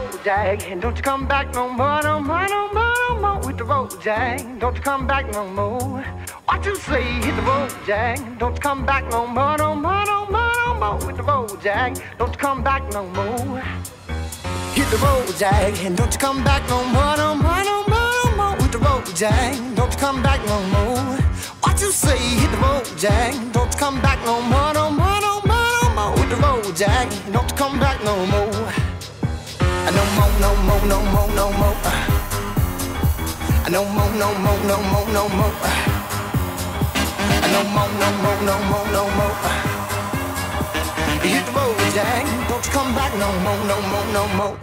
road, and don't you come back no more, no more, no more, no more with the road, Jack. Don't you come back no more. What you say? Hit the road, Jack. Don't you come back no more, no more, no more, no more with the road, Jack. Don't you come back no more. Hit the road, and don't you come back no more, no more, no more, no more with the road, Jack. Don't you come back no more. What you say? Hit the road, Jack. Don't you come back no more, no more, no more, no more with the road, Jack. Don't you come back no more. No more, no more, no more, no more. No more, no more, no more, no more. No more, no more, no more, no more. Hit the road, Jack. Don't you come back no more, no more, no more.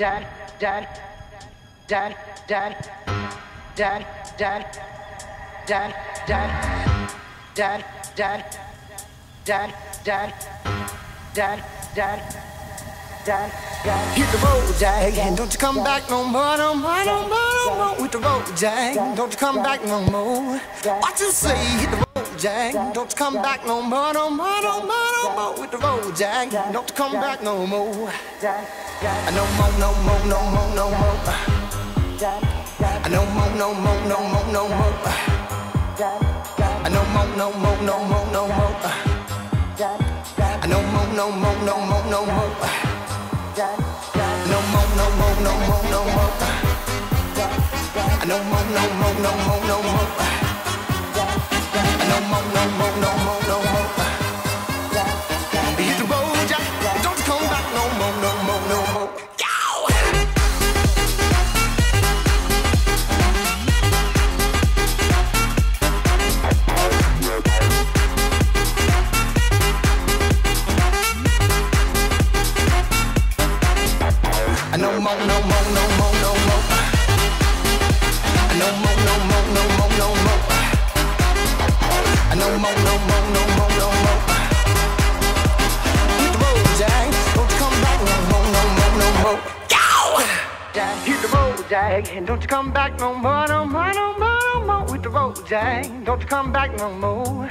Dad, dad, dad, dad, dad, dad, dad, dad, dad, dad, dad, dad, dad, dad. Dad, dad. Hit the road, Jack, and don't you come back no more, no more, no more, no more with the road, Jack. Don't you come back no more. What you say? Hit the road, Jack. Don't you come back no more, no more, no more, no more with the road, Jack. Don't you come back no more. No more, no more, no more, no more. No more, no more, no more, no more. No more, no more, no more, no more. No more, no more, no more, no more. No more, no more, no more, no more. No more, no more, no more, no more. No more, no more, no more, no more. More, no more, no more, no more. No more, no more, no more, no more. No more, no more, no more, no more. Hit the road, Jack. Don't you come back no more, no more, no more. Go! Jack, hit the road, Jack, and don't you come back no more, no more, no more, no more. With the road, Jack. Don't you come back no more.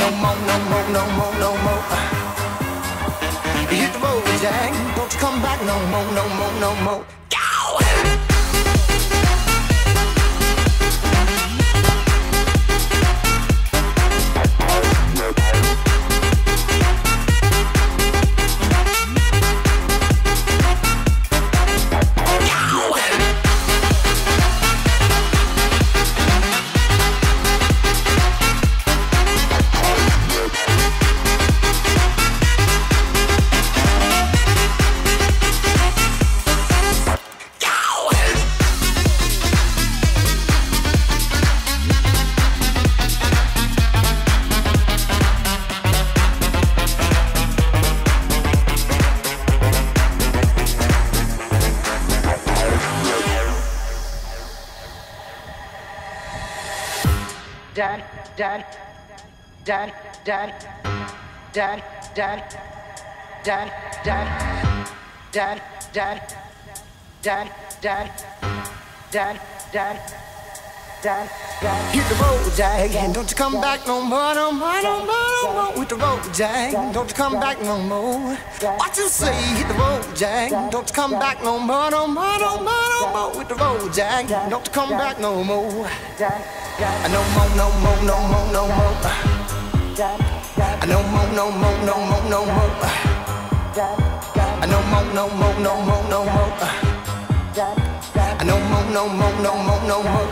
No more, no more, no more, no more. Hit the road, Jack. Don't you come back no more, no more, no more. Dad, dad, dad, dad, dad, dad, dad, dad, dad, dad, dad, dad, dad, dad, dad, dad. Hit the road, Jack, and don't you come back no more, no more, no more, no more. the road, Jack. Don't you come back no more. What you say? Hit the road, Jack. Don't you come back no more, no more, no more, no more. With the road, Jack. Don't you come back no more. No more, no more, no more, no more. More, no more, no more, no more. No more, more, no more, no more. No more, no more, more, no more. No more, no more, no more, no more.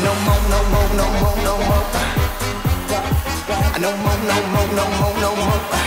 No more, no more, no more, more. No more, no more, no more, no more.